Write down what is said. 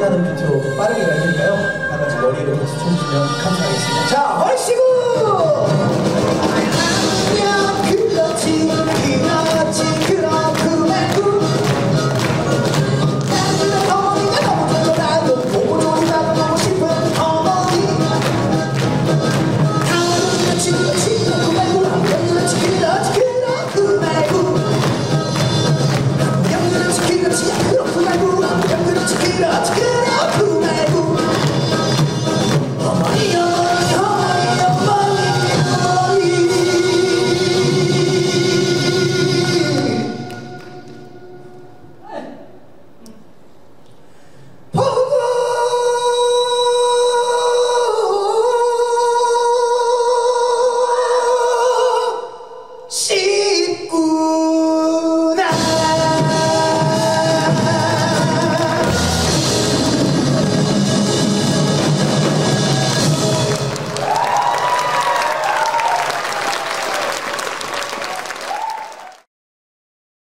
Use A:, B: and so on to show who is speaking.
A: 신나는 비트로 빠르게 가실까요? 다 같이 머리로 박수 쳐주면 감사하겠습니다. 자, 얼씨구!